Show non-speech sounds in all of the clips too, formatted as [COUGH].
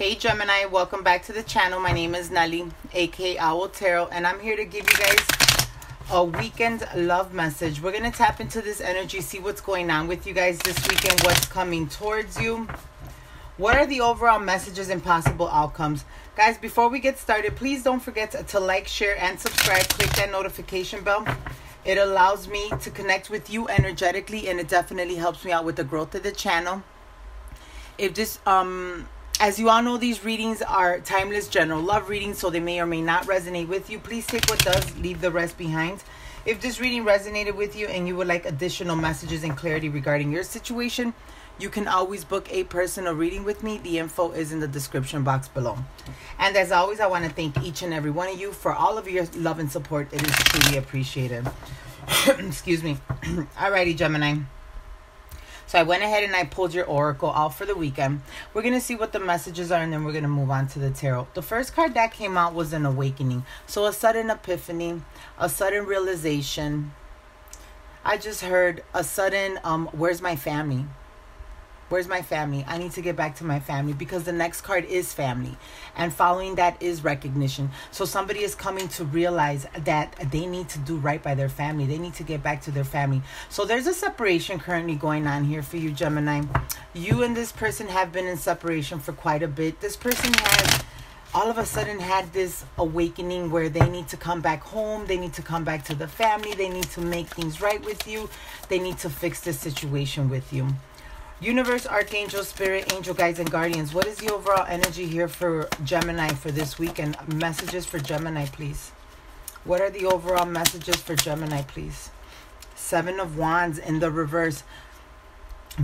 Hey Gemini, welcome back to the channel. My name is Nelly, aka Owl Tarot, and I'm here to give you guys a weekend love message. We're gonna tap into this energy, see what's going on with you guys this weekend, what's coming towards you. What are the overall messages and possible outcomes? Guys, before we get started, please don't forget to, to like, share, and subscribe. Click that notification bell. It allows me to connect with you energetically, and it definitely helps me out with the growth of the channel. If this um as you all know, these readings are timeless general love readings, so they may or may not resonate with you. Please take what does, leave the rest behind. If this reading resonated with you and you would like additional messages and clarity regarding your situation, you can always book a personal reading with me. The info is in the description box below. And as always, I want to thank each and every one of you for all of your love and support. It is truly appreciated. [CLEARS THROAT] Excuse me. [CLEARS THROAT] Alrighty, Gemini. So I went ahead and I pulled your oracle out for the weekend. We're going to see what the messages are and then we're going to move on to the tarot. The first card that came out was an awakening. So a sudden epiphany, a sudden realization. I just heard a sudden um where's my family? Where's my family? I need to get back to my family because the next card is family. And following that is recognition. So somebody is coming to realize that they need to do right by their family. They need to get back to their family. So there's a separation currently going on here for you, Gemini. You and this person have been in separation for quite a bit. This person has all of a sudden had this awakening where they need to come back home, they need to come back to the family, they need to make things right with you, they need to fix the situation with you. Universe, Archangel, Spirit, Angel, Guides, and Guardians. What is the overall energy here for Gemini for this weekend? Messages for Gemini, please. What are the overall messages for Gemini, please? Seven of Wands in the reverse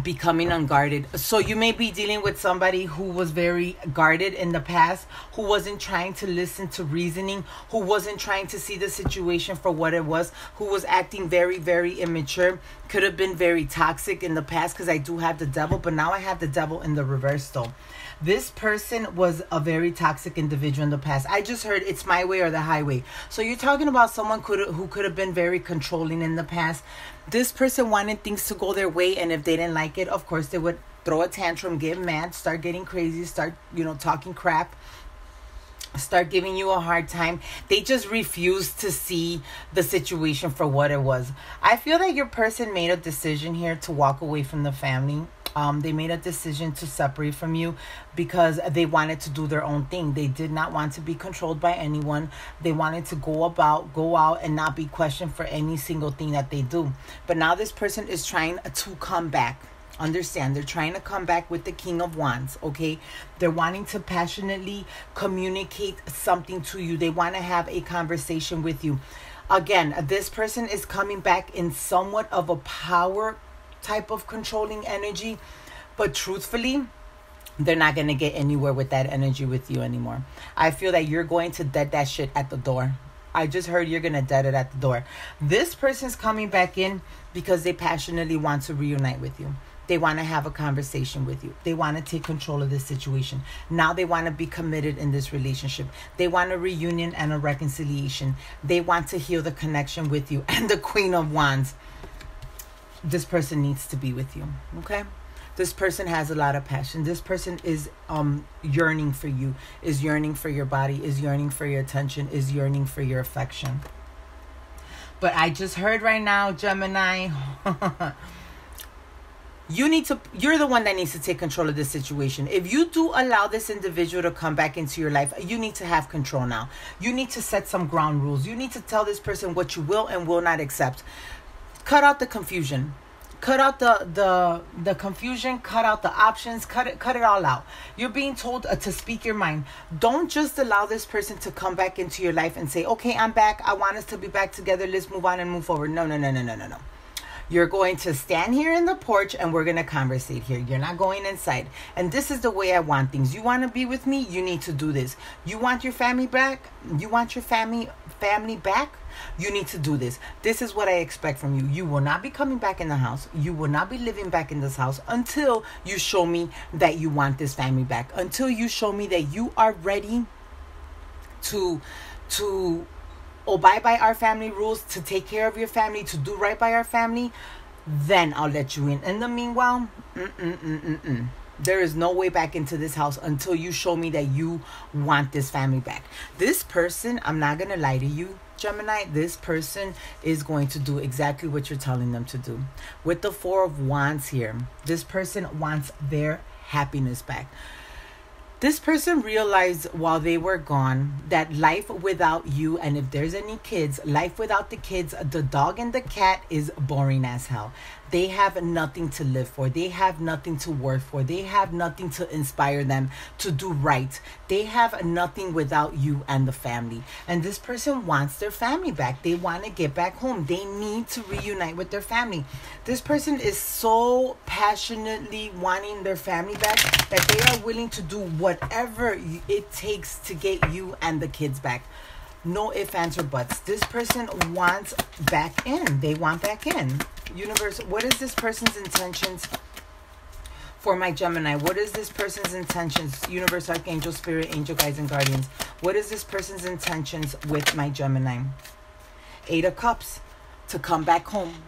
becoming unguarded. So you may be dealing with somebody who was very guarded in the past, who wasn't trying to listen to reasoning, who wasn't trying to see the situation for what it was, who was acting very, very immature, could have been very toxic in the past because I do have the devil, but now I have the devil in the reverse though. This person was a very toxic individual in the past. I just heard it's my way or the highway. So you're talking about someone could who could have been very controlling in the past. This person wanted things to go their way, and if they didn't like it, of course they would throw a tantrum, get mad, start getting crazy, start you know talking crap start giving you a hard time. They just refuse to see the situation for what it was. I feel that your person made a decision here to walk away from the family. Um, they made a decision to separate from you because they wanted to do their own thing. They did not want to be controlled by anyone. They wanted to go about, go out, and not be questioned for any single thing that they do. But now this person is trying to come back understand they're trying to come back with the king of wands okay they're wanting to passionately communicate something to you they want to have a conversation with you again this person is coming back in somewhat of a power type of controlling energy but truthfully they're not going to get anywhere with that energy with you anymore i feel that you're going to dead that shit at the door I just heard you're gonna dead it at the door. This person's coming back in because they passionately want to reunite with you. They want to have a conversation with you. They want to take control of this situation. Now they want to be committed in this relationship. They want a reunion and a reconciliation. They want to heal the connection with you. And the Queen of Wands, this person needs to be with you. Okay? This person has a lot of passion. This person is um yearning for you, is yearning for your body, is yearning for your attention, is yearning for your affection. But I just heard right now, Gemini. [LAUGHS] you need to you're the one that needs to take control of this situation if you do allow this individual to come back into your life you need to have control now you need to set some ground rules you need to tell this person what you will and will not accept cut out the confusion cut out the the the confusion cut out the options cut it cut it all out you're being told uh, to speak your mind don't just allow this person to come back into your life and say okay i'm back i want us to be back together let's move on and move forward no no no no no no no you're going to stand here in the porch and we're going to conversate here. You're not going inside. And this is the way I want things. You want to be with me? You need to do this. You want your family back? You want your family family back? You need to do this. This is what I expect from you. You will not be coming back in the house. You will not be living back in this house until you show me that you want this family back. Until you show me that you are ready to to abide by our family rules, to take care of your family, to do right by our family, then I'll let you in. In the meanwhile, mm-mm-mm-mm-mm. There is no way back into this house until you show me that you want this family back. This person, I'm not going to lie to you, Gemini, this person is going to do exactly what you're telling them to do. With the Four of Wands here, this person wants their happiness back. This person realized while they were gone that life without you, and if there's any kids, life without the kids, the dog and the cat is boring as hell. They have nothing to live for. They have nothing to work for. They have nothing to inspire them to do right. They have nothing without you and the family. And this person wants their family back. They want to get back home. They need to reunite with their family. This person is so passionately wanting their family back that they are willing to do whatever it takes to get you and the kids back no ifs, ands, or buts. This person wants back in. They want back in. Universe, what is this person's intentions for my Gemini? What is this person's intentions? Universe, Archangel, Spirit, Angel, Guides, and Guardians. What is this person's intentions with my Gemini? Eight of Cups, to come back home.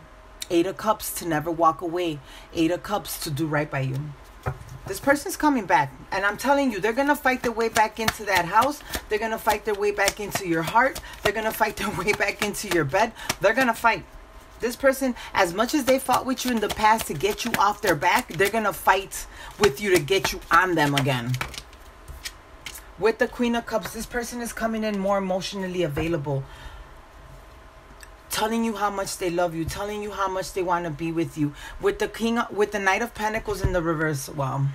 Eight of Cups, to never walk away. Eight of Cups, to do right by you. This person's coming back. And I'm telling you, they're going to fight their way back into that house. They're going to fight their way back into your heart. They're going to fight their [LAUGHS] way back into your bed. They're going to fight. This person, as much as they fought with you in the past to get you off their back, they're going to fight with you to get you on them again. With the Queen of Cups, this person is coming in more emotionally available telling you how much they love you, telling you how much they want to be with you. With the king with the knight of pentacles in the reverse, well,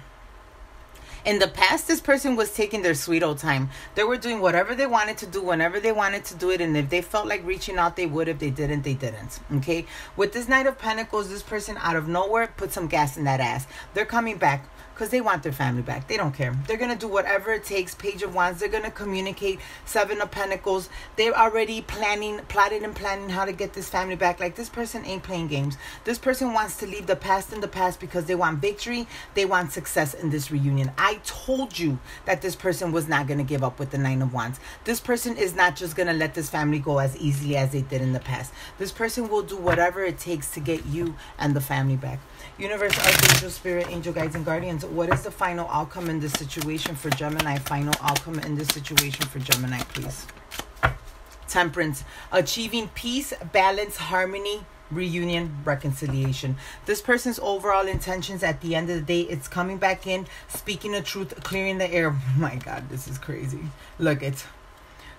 in the past this person was taking their sweet old time. They were doing whatever they wanted to do whenever they wanted to do it and if they felt like reaching out they would. If they didn't they didn't okay? With this knight of pentacles this person out of nowhere put some gas in that ass. They're coming back because they want their family back. They don't care. They're going to do whatever it takes. Page of Wands, they're going to communicate. Seven of Pentacles, they're already planning, plotting and planning how to get this family back. Like this person ain't playing games. This person wants to leave the past in the past because they want victory. They want success in this reunion. I told you that this person was not going to give up with the Nine of Wands. This person is not just going to let this family go as easily as they did in the past. This person will do whatever it takes to get you and the family back. Universe, Archangel, Spirit, Angel, Guides, and Guardians. What is the final outcome in this situation for Gemini? Final outcome in this situation for Gemini, please. Temperance. Achieving peace, balance, harmony, reunion, reconciliation. This person's overall intentions at the end of the day, it's coming back in, speaking the truth, clearing the air. Oh [LAUGHS] my God, this is crazy. Look, it's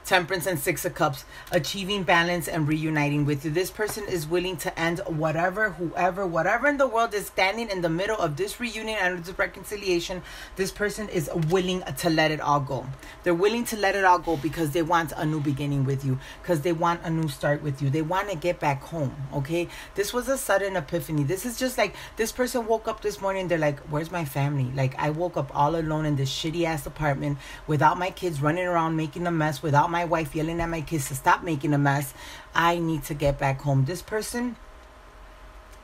Temperance and Six of Cups, achieving balance and reuniting with you. This person is willing to end whatever, whoever, whatever in the world is standing in the middle of this reunion and this reconciliation. This person is willing to let it all go. They're willing to let it all go because they want a new beginning with you, because they want a new start with you. They want to get back home, okay? This was a sudden epiphany. This is just like this person woke up this morning, they're like, Where's my family? Like, I woke up all alone in this shitty ass apartment without my kids running around making a mess, without my wife yelling at my kids to stop making a mess. I need to get back home. This person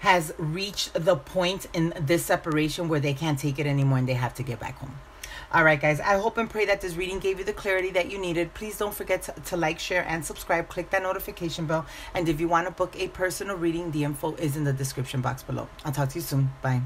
has reached the point in this separation where they can't take it anymore and they have to get back home. All right, guys, I hope and pray that this reading gave you the clarity that you needed. Please don't forget to, to like, share, and subscribe. Click that notification bell. And if you want to book a personal reading, the info is in the description box below. I'll talk to you soon. Bye.